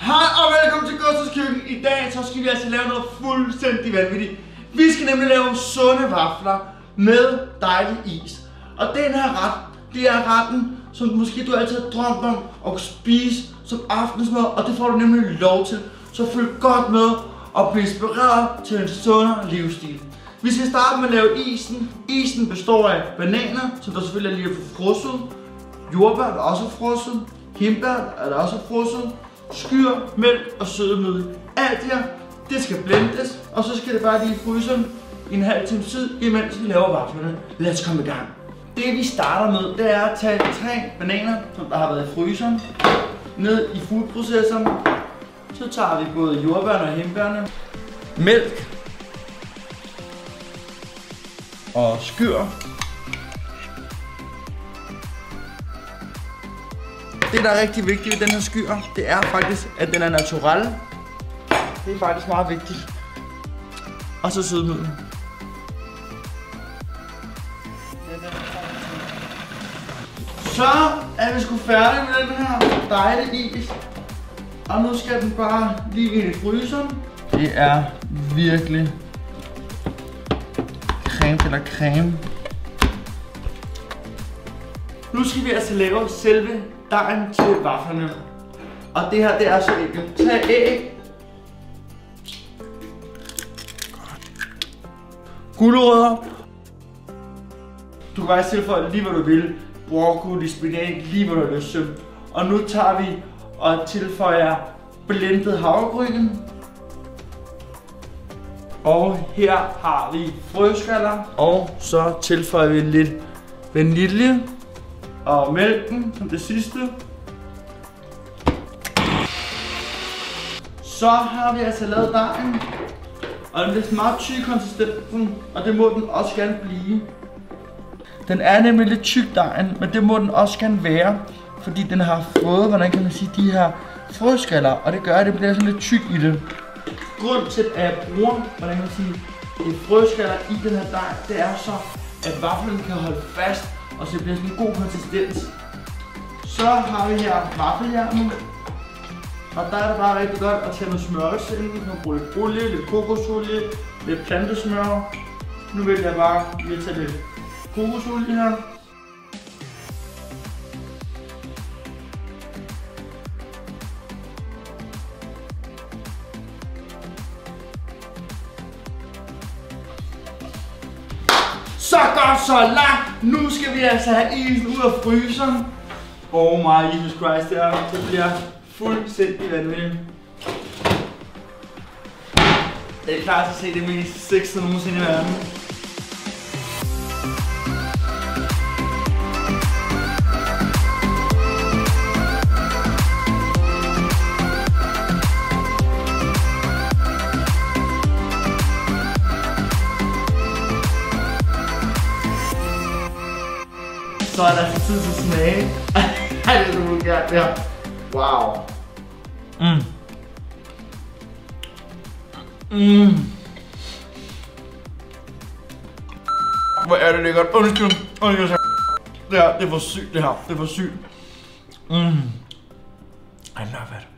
Hej og velkommen til Gustavs Køkken. I dag så skal vi altså lave noget fuldstændig vanvittigt. Vi skal nemlig lave sunde vafler med dejlig is. Og den her ret, det er retten, som måske du altid har drømt om at kunne spise som aftensmad, og det får du nemlig lov til. Så følg godt med og bliv inspireret til en sundere livsstil. Vi skal starte med at lave isen. Isen består af bananer, som der selvfølgelig er lige frosset, jordbær der også frosset, Hindbær er der også frosset, skyr, mælk og sødemiddel. Alt det her, det skal blendes, og så skal det bare lige fryse i en halv times tid, imens vi laver vaflerne. Lad os komme i gang. Det vi starter med, det er at tage tre bananer, som der har været i fryseren, ned i foodprocessoren. Så tager vi både jordbærne og hindbærne, mælk og skyr. Det, der er rigtig vigtigt ved den her skyr, det er faktisk, at den er natural. Det er faktisk meget vigtigt. Og så sødmiddel. Så er vi sgu færdige med den her dejlige is. Og nu skal den bare lige ind i fryseren. Det er virkelig creme eller creme. Nu skal vi altså lave selve dejen til vaflerne. Og det her, det er så enkelt. Tag æg. Gulerødder. Du kan faktisk tilføje lige hvad du vil. Broccoli, spinat, lige hvad du har lyst til. Og nu tager vi og tilføjer blendet havregryn. Og her har vi frøskaller. Og så tilføjer vi lidt vanilje og mælken som det sidste. Så har vi altså lavet dejen. Og den bliver meget tyk konsistensen, og det må den også gerne blive. Den er nemlig lidt tyk dejen, men det må den også gerne være, fordi den har fået, hvordan kan man sige, de her frøskaller, og det gør, at det bliver sådan lidt tyk i det. Grund til, at jeg bruger, hvordan kan man sige, de frøskaller i den her dej, det er så, at vaflen kan holde fast, og så det bliver sådan en god konsistens. Så har vi her vaffeljernet. Og der er det bare rigtig godt at tage noget smørelse ind. Nu kan bruge lidt olie, lidt kokosolie, lidt plantesmør. Nu vil jeg bare lige tage lidt kokosolie her. Så godt, så langt. Nu skal vi altså have isen ud af fryseren. Oh my Jesus Christ, det, er, det bliver fuldstændig vanvittigt. Jeg er klar til at se det mest sexede nogensinde i verden. Så er der altså tid til smage. Ej, det er så vulgært, det her. Wow. Mm. Mm. Hvor er det lækkert. Undskyld. Undskyld. Det her, det er for sygt det her. Det er for sygt. Mm. I love it.